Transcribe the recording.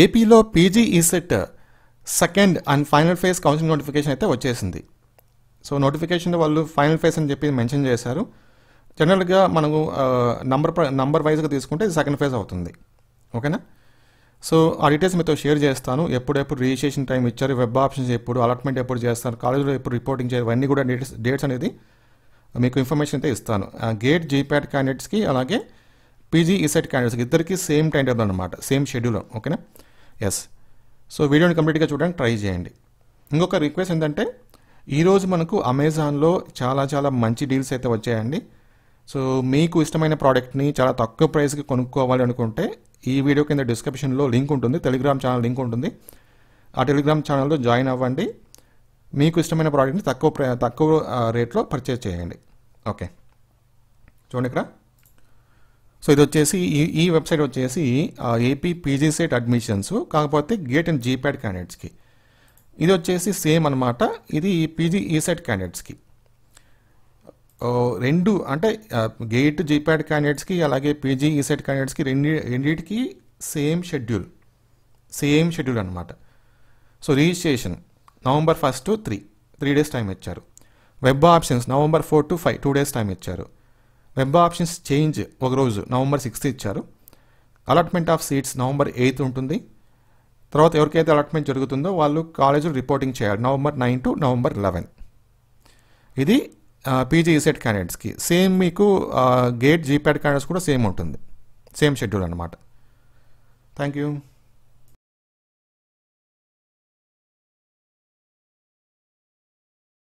ఏపీలో PG ECET second and final phase counselling notification అయితే వచ్చేసింది. సో నోటిఫికేషన్ వాళ్ళు ఫైనల్ ఫేజ్ అని చెప్పి మెన్షన్ చేశారు. జనరల్గా మనము నంబర్ నంబర్ వైజ్గా తీసుకుంటే ఇది సెకండ్ ఫేజ్ అవుతుంది. ఓకేనా సో ఆ డీటెయిల్స్ మీతో షేర్ చేస్తాను. ఎప్పుడెప్పుడు రిజిస్ట్రేషన్ టైం ఇచ్చారు వెబ్ ఆప్షన్స్ ఎప్పుడు అలాట్మెంట్ ఎప్పుడు చేస్తారు కాలేజీలో ఎప్పుడు రిపోర్టింగ్ చేయాలి ఇవన్నీ కూడా డేట్స్ డేట్స్ అనేది మీకు ఇన్ఫర్మేషన్ అయితే ఇస్తాను. గేట్ జీప్యాట్ క్యాండిడేట్స్కి అలాగే పీజీ ఈసెట్ క్యాండిడేట్స్కి ఇద్దరికి సేమ్ టైం టేబుల్ అనమాట సేమ్ షెడ్యూల్ ఓకేనా? ఎస్ సో వీడియోని కంప్లీట్గా చూడడానికి ట్రై చేయండి. ఇంకొక రిక్వెస్ట్ ఏంటంటే ఈరోజు మనకు అమెజాన్లో చాలా చాలా మంచి డీల్స్ అయితే వచ్చాయండి. సో మీకు ఇష్టమైన ప్రోడక్ట్ని చాలా తక్కువ ప్రైస్కి కొనుక్కోవాలి అనుకుంటే ఈ వీడియో కింద డిస్క్రిప్షన్లో లింక్ ఉంటుంది. టెలిగ్రామ్ ఛానల్ లింక్ ఉంటుంది. ఆ టెలిగ్రామ్ ఛానల్లో జాయిన్ అవ్వండి. మీకు ఇష్టమైన ప్రోడక్ట్ని తక్కువ ప్ర- తక్కువ రేట్లో పర్చేజ్ చేయండి. ఓకే. చూడండి ఇక్కడ. సో ఇది వచ్చేసి ఈ ఈ వెబ్సైట్ వచ్చేసి ఏపీ పీజీ సెట్ అడ్మిషన్స్ కాకపోతే గేట్ అండ్ జీప్యాడ్ క్యాండిడేట్స్కి ఇది వచ్చేసి సేమ్ అనమాట ఇది పీజీ ఈసెట్ క్యాండిడేట్స్కి రెండు అంటే గేట్ జీప్యాడ్ క్యాండిడేట్స్కి అలాగే పీజీ ఈసెట్ క్యాండిడేట్స్కి రెండు రెండింటికి సేమ్ షెడ్యూల్ సేమ్ షెడ్యూల్ అనమాట so registration November first to three three days time ఇచ్చారు. Web options November four to five two days time ఇచ్చారు. వెబ్ ఆప్షన్స్ చేంజ్ ఒక రోజు. నవంబర్ సిక్స్త్ ఇచ్చారు. Allotment of seats November eighth ఉంటుంది. తర్వాత ఎవరికైతే allotment జరుగుతుందో వాళ్ళు కాలేజీలో రిపోర్టింగ్ చేయాలి. November nine to November eleven ఇది పీజీ ఈసెట్ క్యాండిడేట్స్కి సేమ్ మీకు గేట్ జీప్యాడ్ క్యాండిడేట్స్ కూడా సేమ్ ఉంటుంది. సేమ్ షెడ్యూల్ అనమాట థ్యాంక్ యూ